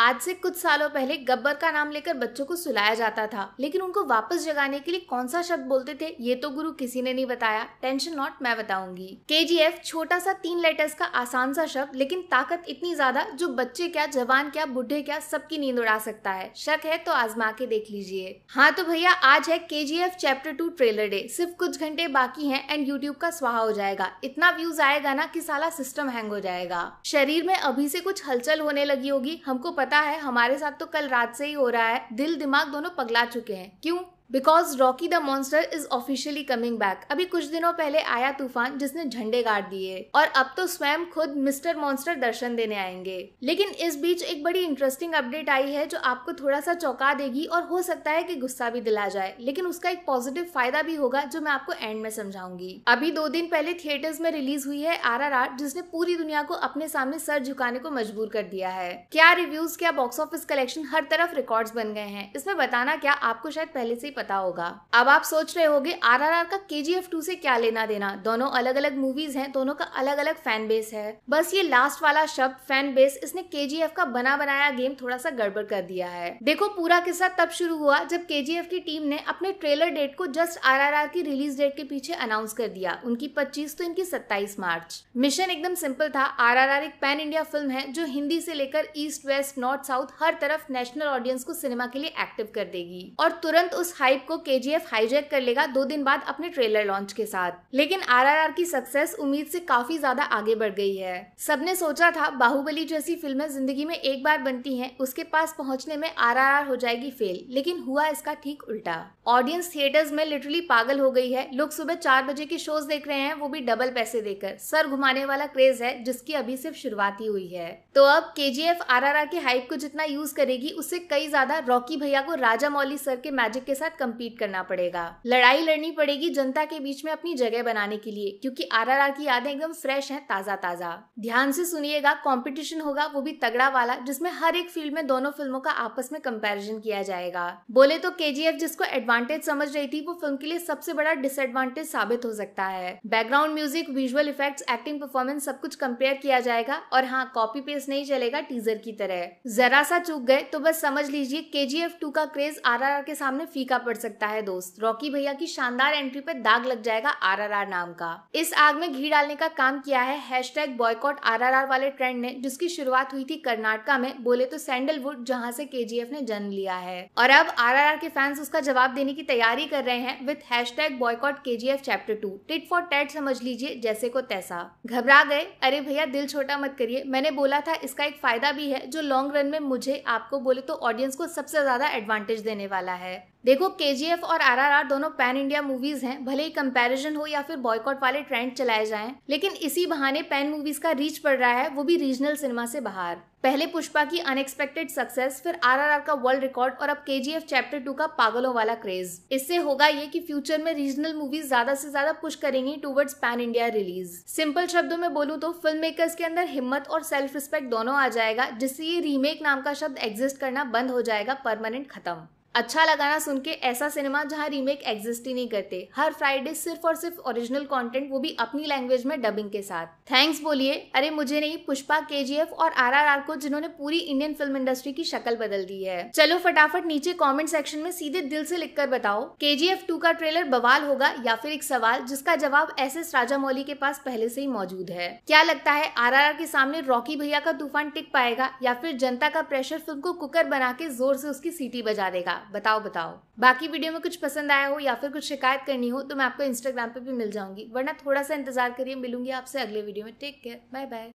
आज से कुछ सालों पहले गब्बर का नाम लेकर बच्चों को सुलाया जाता था, लेकिन उनको वापस जगाने के लिए कौन सा शब्द बोलते थे, ये तो गुरु किसी ने नहीं बताया। टेंशन नॉट मैं बताऊँगी। के छोटा सा तीन लेटर्स का आसान सा शब्द, लेकिन ताकत इतनी ज़्यादा, जो बच्चे क्या, जवान क्या, बुढ़े क्या, सबकी नींद उड़ा सकता है। शक है तो आजमा के देख लीजिए। हाँ तो भैया, आज है के चैप्टर टू ट्रेलर डे सिर्फ़ कुछ घंटे बाकी है एंड यूट्यूब का स्वाहा हो जाएगा। इतना व्यूज़ आएगा ना कि साला सिस्टम हैंग हो जाएगा। शरीर में अभी से कुछ हलचल होने लगी होगी, हमको पता है, हमारे साथ तो कल रात से ही हो रहा है। दिल दिमाग दोनों पगला चुके हैं। क्यों? Because Rocky the monster is officially coming back अभी कुछ दिनों पहले आया तूफ़ान जिसने झंडे गाड़ दिए। और अब तो स्वयं खुद मिस्टर मॉन्स्टर दर्शन देने आएँगे। लेकिन इस बीच एक बड़ी इंटरेस्टिंग अपडेट आई है जो आपको थोड़ा सा चौंका देगी और हो सकता है कि गुस्सा भी दिला जाए। लेकिन उसका एक पॉजिटिव फ़ायदा भी होगा जो मैं आपको एंड में समझाऊँगी। अभी दो दिन पहले थिएटर्स में रिलीज़ हुई है आर आर आर जिसने पूरी दुनिया को अपने सामने सर झुकाने को मजबूर कर दिया है। क्या रिव्यूज़ क्या बॉक्स ऑफ़िस कलेक्शन हर तरफ़ रिकॉर्ड बन गए हैं? इसमें बताना क्या आपको शायद पहले से ही पता होगा। अब आप सोच रहे होगे आरआरआर का के जी एफ़ टू से क्या लेना देना? दोनों अलग अलग मूवीज़ हैं, दोनों का अलग अलग फ़ैन बेस है। बस ये लास्ट वाला शब्द फ़ैन बेस इसने केजीएफ का बना बनाया गेम थोड़ा सा गड़बड़ कर दिया है। देखो पूरा किस्सा तब शुरू हुआ जब के की टीम ने अपने ट्रेलर डेट को जस्ट आर की रिलीज़ डेट के पीछे अनाउंस कर दिया। उनकी पच्चीस तो इनकी सत्ताईस मार्च। मिशन एकदम सिंपल था। आर एक पैन इंडिया फ़िल्म है जो हिंदी से लेकर ईस्ट वेस्ट नॉर्थ साउथ हर तरफ़ नेशनल ऑडियंस को सिनेमा के लिए एक्टिव कर देगी। और तुरंत उस हाइप को केजीएफ हाईजैक कर लेगा दो दिन बाद अपने ट्रेलर लॉन्च के साथ। लेकिन आरआरआर की सक्सेस उम्मीद से काफ़ी ज़्यादा आगे बढ़ गई है। सबने सोचा था, बाहुबली जैसी फ़िल्में ज़िंदगी में एक बार बनती हैं, उसके पास पहुँचने में आरआरआर हो जाएगी फेल, लेकिन हुआ इसका ठीक उल्टा। ऑडियंस थिएटर्स में लिटरली पागल हो गई है। लोग सुबह चार बजे के शोज़ देख रहे हैं, वो भी डबल पैसे देकर। सर घुमाने वाला क्रेज है, जिसकी अभी सिर्फ़ शुरुआत ही हुई है। तो अब K G F R R R के हाइप को जितना यूज़ करेगी, उससे कई ज़्यादा रॉकी भैया को राजा मौली सर के मैजिक के साथ कम्पीट करना पड़ेगा। लड़ाई लड़नी पड़ेगी जनता के बीच में अपनी जगह बनाने के लिए, क्योंकि आरआरआर की यादें एकदम फ्रेश हैं ताज़ा ताज़ा ध्यान से सुनिएगा कंपटीशन होगा, वो भी तगड़ा वाला, जिसमें हर एक फ़ील्ड में दोनों फ़िल्मों का आपस में कंपैरिजन किया जाएगा। बोले तो के जिसको एडवांटेज समझ रही थी, वो फ़िल्म के लिए सबसे बड़ा डिसएडवांटेज साबित हो सकता है। Background music visual effects acting performance सब कुछ कंपेयर किया जाएगा, और हाँ कॉपी पेस्ट नहीं चलेगा टीजर की तरह। जरा सा चूक गए तो बस समझ लीजिए के जी का क्रेज आर के सामने फीका पड़ सकता है दोस्त। रॉकी भैया की शानदार एंट्री पर दाग लग जाएगा आरआरआर नाम का। इस आग में घी डालने का काम किया है हैश टैग बॉयकॉट आर वाले ट्रेंड ने, जिसकी शुरुआत हुई थी कर्नाटका में, बोले तो सैंडलवुड जहाँ से के ने जन्म लिया है। और अब आर के फैंस उसका जवाब देने की तैयारी कर रहे हैं with hash tag boycott K G F chapter two tit for tat समझ लीजिए, जैसे को तैसा। घबरा गए? अरे भैया, दिल छोटा मत करिए। मैंने बोला था, इसका एक फ़ायदा भी है, जो लॉन्ग रन में मुझे आपको बोले तो ऑडियंस को सबसे ज़्यादा एडवांटेज देने वाला है। देखो के और आर दोनों पैन इंडिया मूवीज़ हैं, भले ही कंपैरिजन हो या फिर बॉयकॉट वाले ट्रेंड चलाए जाएँ, लेकिन इसी बहाने पैन मूवीज़ का रीच पड़ रहा है, वो भी रीजनल सिनेमा से बाहर। पहले पुष्पा की अनएक्सपेक्टेड सक्सेस फिर आरआरआर का वर्ल्ड रिकॉर्ड और अब के चैप्टर टू का पागलों वाला क्रेज इससे होगा ये कि फ्यूचर में रीजनल मूवीज़ ज़्यादा से ज़्यादा पुश करेंगी towards pan India release simple शब्दों में बोलूँ तो फ़िल्म मेकर्स के अंदर हिम्मत और सेल्फ रिस्पेक्ट दोनों आ जाएगा, जिससे ये रीमेक नाम का शब्द एग्जिस्ट करना बंद हो जाएगा परमानेंट खत्म। अच्छा लगा ना सुन के ऐसा सिनेमा जहाँ रीमेक एग्जिस्ट ही नहीं करते। हर फ्राइडे सिर्फ़ और सिर्फ़ ओरिजिनल कंटेंट वो भी अपनी लैंग्वेज में डबिंग के साथ। थैंक्स बोलिए। अरे मुझे नहीं, पुष्पा के और आर को जिन्होंने पूरी इंडियन फ़िल्म इंडस्ट्री की शक्ल बदल दी है। चलो फटाफट नीचे कॉमेंट सेक्शन में सीधे दिल से लिखकर बताओ के जी एफ़ टू का ट्रेलर बवाल होगा या फिर एक सवाल जिसका जवाब एस एस राजा के पास पहले से ही मौजूद है। क्या लगता है आर के सामने रॉकी भैया का तूफ़ान टिक पाएगा या फिर जनता का प्रेशर फ़िल्म को कुकर बना के ज़ोर से उसकी सीटी बजा देगा? बताओ बताओ। बाकी वीडियो में कुछ पसंद आया हो या फिर कुछ शिकायत करनी हो तो मैं आपको इंस्टाग्राम पे भी मिल जाऊँगी। वरना थोड़ा सा इंतज़ार करिए, मिलूँगी आपसे अगले वीडियो में। Take care bye bye